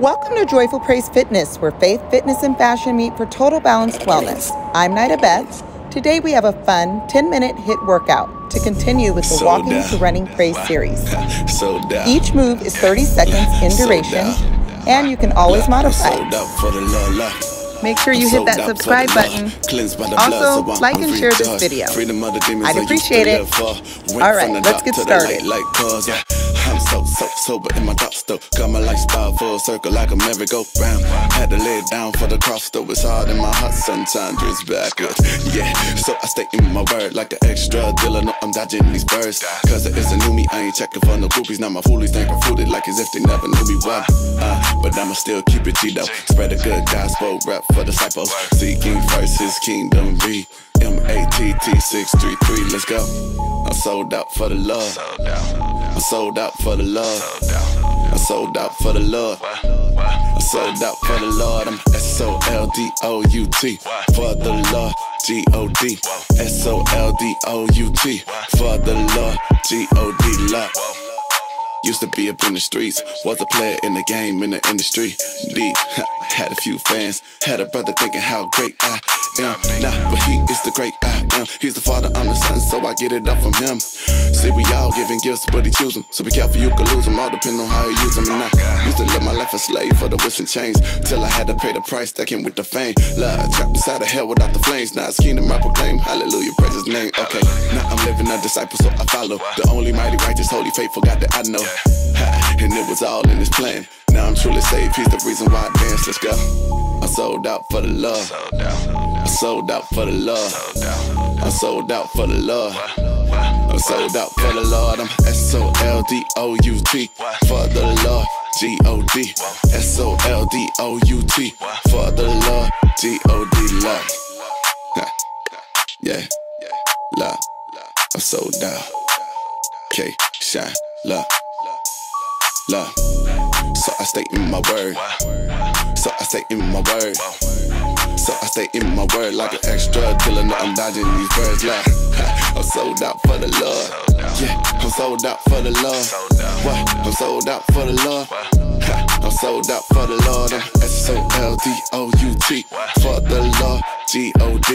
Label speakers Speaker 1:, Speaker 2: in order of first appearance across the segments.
Speaker 1: Welcome to Joyful Praise Fitness, where faith, fitness, and fashion meet for total balanced wellness. I'm Nyda Beth. Today we have a fun 10 minute HIIT workout to continue with the
Speaker 2: So
Speaker 1: Walking
Speaker 2: down.
Speaker 1: to Running Praise series.
Speaker 2: So down.
Speaker 1: Each move is 30 seconds in
Speaker 2: So
Speaker 1: duration,
Speaker 2: down.
Speaker 1: and you can always modify
Speaker 2: Sold
Speaker 1: it.
Speaker 2: out for the love, love.
Speaker 1: Make sure you hit that subscribe button.
Speaker 2: love. Cleansed by the
Speaker 1: Also,
Speaker 2: blood, so I'm
Speaker 1: like and share this video.
Speaker 2: Freedom of the demons
Speaker 1: I'd
Speaker 2: I used to
Speaker 1: appreciate it.
Speaker 2: live for. Went
Speaker 1: All right, let's get started.
Speaker 2: So, so sober in my thoughts though. Got my life spot full circle like a merry-go-round. Had to lay it down for the cross though. It's hard in my heart sometimes. It's backwards. Yeah, so I stay in my word like an extra dealer. No, I'm dodging these birds. Cause it is a new me. I ain't checking for no groupies. Now my foolies think I'm fruited like as if they never knew me. Why? Uh, but I'ma still keep it G though. Spread a good gospel rap for the disciples. Seeking first his kingdom be. M A T T 633. Let's go. I'm sold out for the love. I'm sold out for the love. I'm sold out for the Lord. I'm sold out for the Lord. I'm S O L D O U T for the Lord. G O D. S O L D O U T for the Lord. G O D. Love. Used to be up in the streets, was a player in the game, in the industry. Deep, had a few fans, had a brother thinking how great I am. Nah, but he is the great I am. He's the father, I'm the son, so I get it up from him. See, we all giving gifts, but he choose them. So be careful, you could lose them, all depend on how you use them. And I used to live my life a slave for the whips and chains, till I had to pay the price that came with the fame. Love, trapped inside of hell without the flames. Now it's kingdom I proclaim, hallelujah, praise his name. Okay, now I'm living a disciple, so I follow. The only mighty, righteous, holy, faithful God that I know. And it was all in his plan. Now I'm truly saved. He's the reason why I dance. Let's go. I sold out for the love. I sold out for the love. I sold out for the love. I sold out for the Lord. I'm S O L D O U T for the Lord. G O D. S O L D O U T for the Lord. G O D. Love. Yeah. Love. I'm sold out. K. Shine. Love love. So I stay in my word. So I stay in my word. So I stay in my word like an extra dealer. No, I'm dodging these birds. Like I'm sold out for the love. Yeah, I'm sold out for the love. What? I'm sold out for the love. I'm sold out for the Lord. S O L D O U T for the Lord. G O D.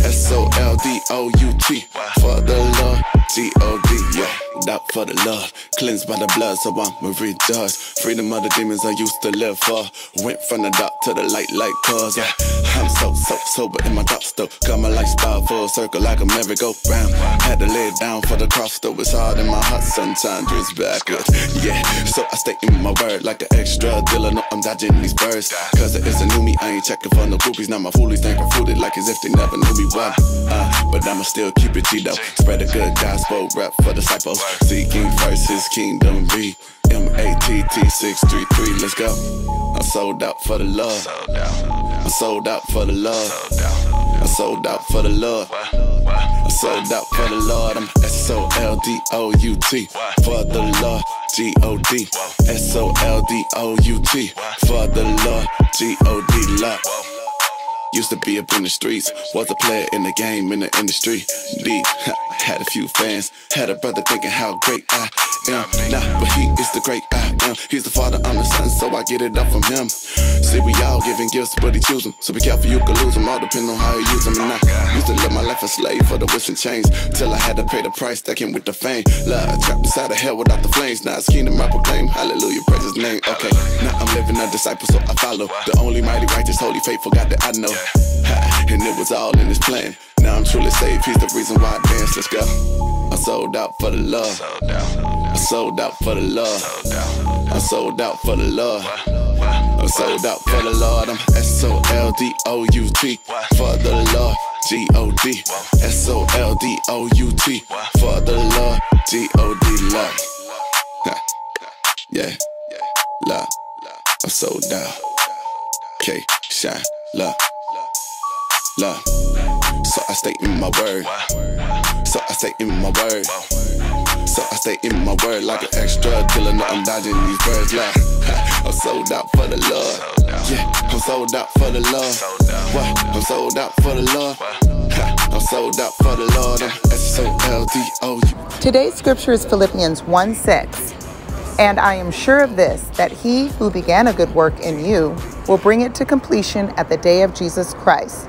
Speaker 2: S O L D O U T for the Lord. G O D. Yeah, out for the love. Cleansed by the blood, so I'm rejoice. Freedom of the demons I used to live for. Went from the dark to the light, like cause. Yeah, I'm so, so sober in my thoughts though. Got my life spot full circle like a merry-go-round. Had to lay down for the cross, though it's hard in my heart sometimes. It's backwards. Yeah, so I stay in my word like an extra dealer. No, I'm dodging these birds. Cause it is a new me, I ain't checking for no groupies. Now my foolies think I'm fruited like as if they never knew me. Why? Uh, but I'ma still keep it G though. Spread a good gospel rap for disciples. Seeking first his kingdom be. M A T T 633, let's go. I sold out for the love. I sold out for the love. I sold out for the love. I sold out for the Lord. I'm S O L D O U T for the Lord. G O D. S O L D O U T for the Lord. G O D. Love. Used to be up in the streets, was a player in the game, in the industry. Deep, had a few fans, had a brother thinking how great I am. Nah, but he is the great I am. He's the father, I'm the son, so I get it up from him. See, we all giving gifts, but he choose them. So be careful, you could lose them, all depend on how you use them. And I used to live my life a slave for the whips and chains, till I had to pay the price that came with the fame. Love, trapped inside of hell without the flames. Now it's kingdom I proclaim, hallelujah, praise his name. Okay, now I'm living a disciple, so I follow the only mighty, righteous, holy, faithful God that I know. And it was all in his plan. Now I'm truly saved. He's the reason why I dance. Let's go. I sold out for the love. I sold out for the love. I sold out for the love. I sold out for the Lord. I'm S O L D O U T for the Lord. G O D. S O L D O U T for the Lord. G O D. Love. Yeah. Love. I sold out. K. Shine. Love Look, so I stay in my word. So I stay in my word. So I stay in my word like an extra killer. No, I'm dodging these birds. Look, I'm sold out for the love. Yeah, I'm sold out for the love. What? I'm sold out for the love.
Speaker 1: Today's scripture is Philippians 1 6. And I am sure of this, that he who began a good work in you will bring it to completion at the day of Jesus Christ.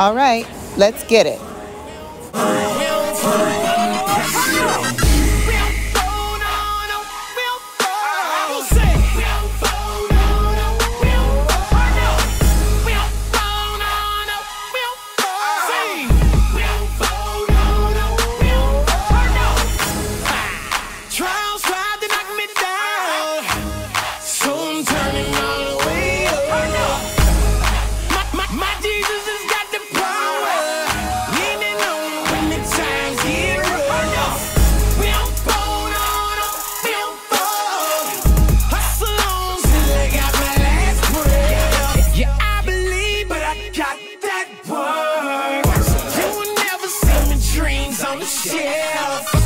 Speaker 3: All
Speaker 1: right, let's get it.
Speaker 3: yourself.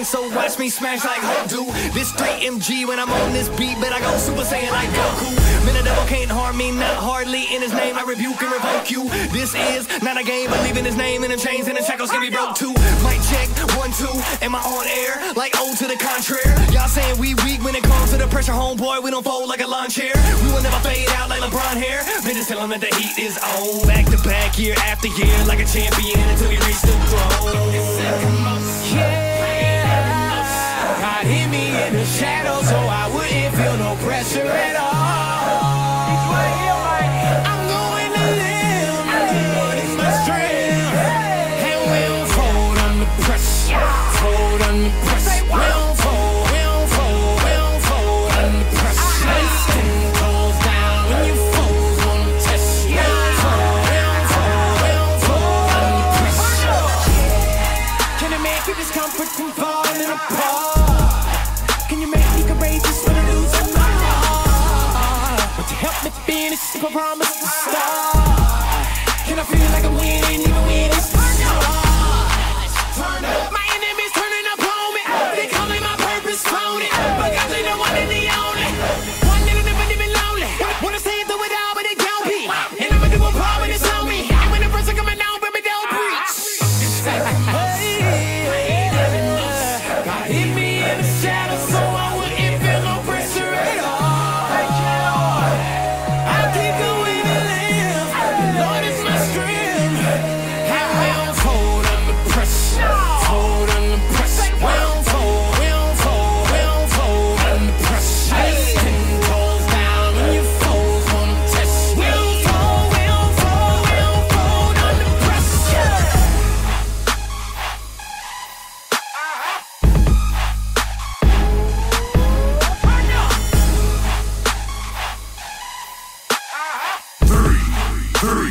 Speaker 3: so
Speaker 4: watch me smash like Hodu. This straight MG when I'm on this beat, but I go Super Saiyan like Goku. Man, the devil can't harm me, not hardly in his name. I rebuke and revoke you. This is not a game, believe in his name, and the chains and the shackles can be broke too. Might check, one, two, am I on air? Like old to the contrary. Y'all saying we weak when it comes to the pressure, homeboy. We don't fold like a lawn chair. We will never fade out like LeBron hair. Man, just tell him that the heat is on. Back to back, year after year, like a champion until we reach the throne.
Speaker 3: I promise to can stop Can I feel like I'm winning even when it's Turn up? Turn up. Oh.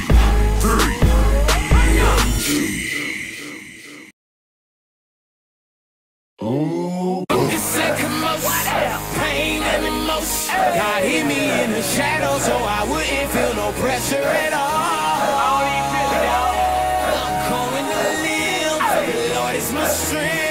Speaker 3: It's a commotion, pain and emotion. God hit me in the shadows, so I wouldn't feel no pressure at all. I'm going to live. The Lord is my strength.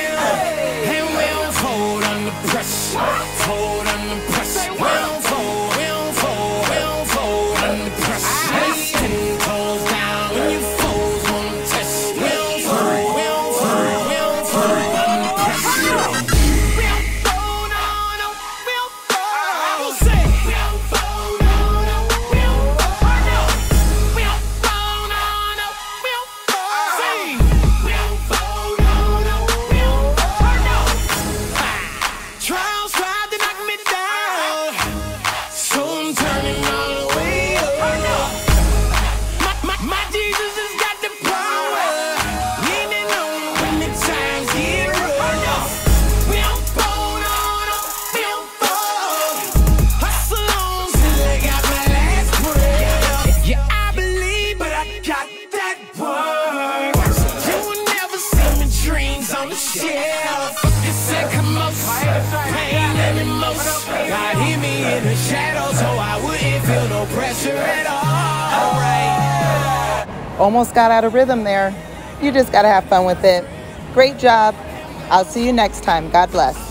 Speaker 1: Almost got out of rhythm there. You just got to have fun with it. Great job. I'll see you next time. God bless.